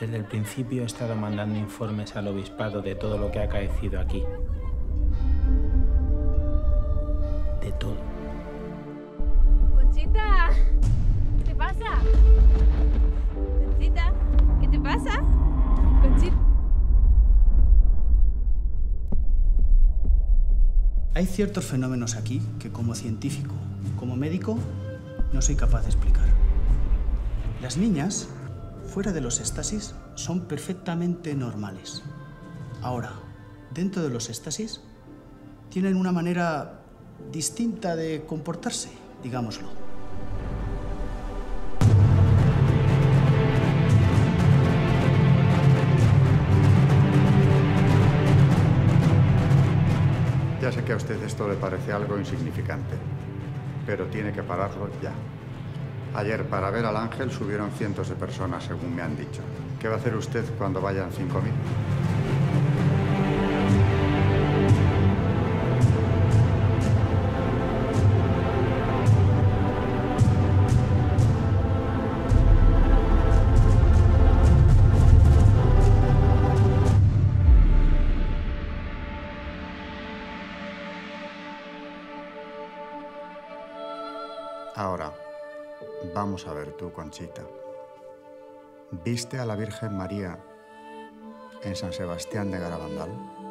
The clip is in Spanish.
Desde el principio he estado mandando informes al obispado de todo lo que ha acaecido aquí. De todo. Conchita, ¿qué te pasa? Conchita, ¿qué te pasa? Conchita. Hay ciertos fenómenos aquí que como científico, como médico, no soy capaz de explicar. Las niñas, fuera de los éxtasis, son perfectamente normales. Ahora, dentro de los éxtasis, tienen una manera distinta de comportarse, digámoslo. Ya sé que a usted esto le parece algo insignificante, pero tiene que pararlo ya. Ayer para ver al ángel subieron cientos de personas, según me han dicho. ¿Qué va a hacer usted cuando vayan 5.000? Ahora, vamos a ver tú, Conchita. ¿Viste a la Virgen María en San Sebastián de Garabandal?